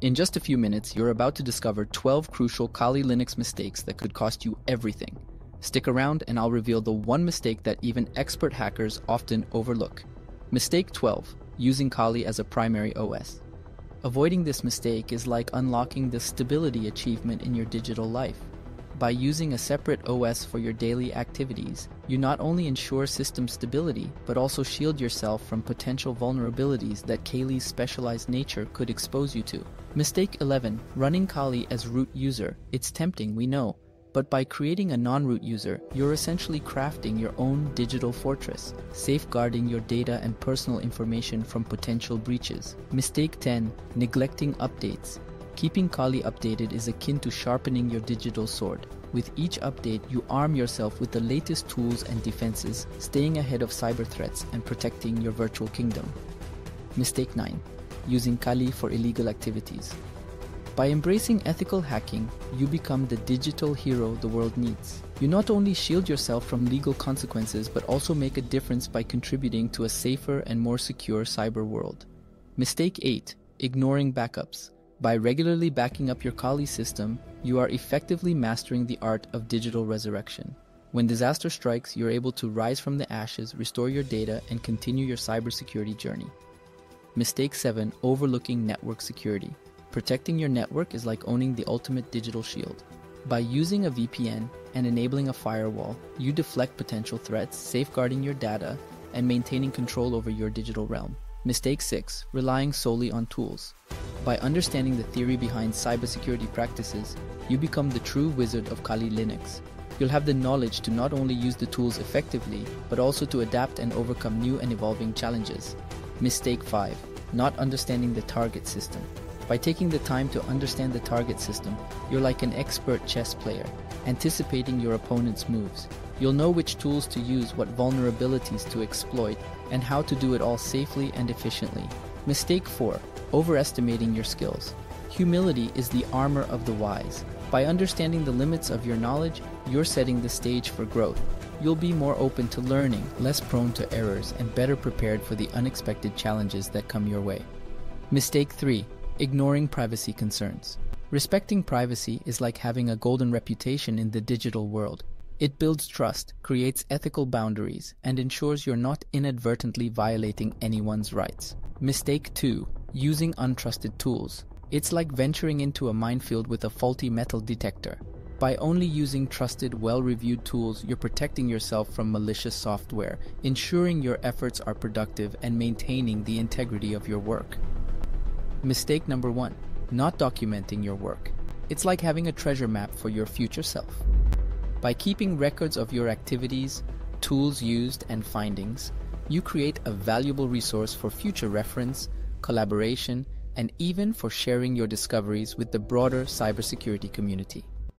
In just a few minutes, you're about to discover 12 crucial Kali Linux mistakes that could cost you everything. Stick around and I'll reveal the one mistake that even expert hackers often overlook. Mistake 12 Using Kali as a primary OS. Avoiding this mistake is like unlocking the stability achievement in your digital life. By using a separate OS for your daily activities, you not only ensure system stability, but also shield yourself from potential vulnerabilities that Kali's specialized nature could expose you to. Mistake 11. Running Kali as root user. It's tempting, we know, but by creating a non-root user, you're essentially crafting your own digital fortress, safeguarding your data and personal information from potential breaches. Mistake 10. Neglecting updates. Keeping Kali updated is akin to sharpening your digital sword. With each update, you arm yourself with the latest tools and defenses, staying ahead of cyber threats and protecting your virtual kingdom. Mistake 9. Using Kali for illegal activities. By embracing ethical hacking, you become the digital hero the world needs. You not only shield yourself from legal consequences, but also make a difference by contributing to a safer and more secure cyber world. Mistake 8. Ignoring backups. By regularly backing up your Kali system, you are effectively mastering the art of digital resurrection. When disaster strikes, you're able to rise from the ashes, restore your data, and continue your cybersecurity journey. Mistake 7 Overlooking network security. Protecting your network is like owning the ultimate digital shield. By using a VPN and enabling a firewall, you deflect potential threats, safeguarding your data, and maintaining control over your digital realm. Mistake 6 Relying solely on tools. By understanding the theory behind cybersecurity practices, you become the true wizard of Kali Linux. You'll have the knowledge to not only use the tools effectively, but also to adapt and overcome new and evolving challenges. Mistake 5 Not understanding the target system. By taking the time to understand the target system, you're like an expert chess player, anticipating your opponent's moves. You'll know which tools to use, what vulnerabilities to exploit, and how to do it all safely and efficiently. Mistake 4 Overestimating your skills. Humility is the armor of the wise. By understanding the limits of your knowledge, you're setting the stage for growth. You'll be more open to learning, less prone to errors, and better prepared for the unexpected challenges that come your way. Mistake 3 Ignoring privacy concerns. Respecting privacy is like having a golden reputation in the digital world. It builds trust, creates ethical boundaries, and ensures you're not inadvertently violating anyone's rights. Mistake 2 Using untrusted tools. It's like venturing into a minefield with a faulty metal detector. By only using trusted, well reviewed tools, you're protecting yourself from malicious software, ensuring your efforts are productive, and maintaining the integrity of your work. Mistake number one not documenting your work. It's like having a treasure map for your future self. By keeping records of your activities, tools used, and findings, you create a valuable resource for future reference collaboration, and even for sharing your discoveries with the broader cybersecurity community.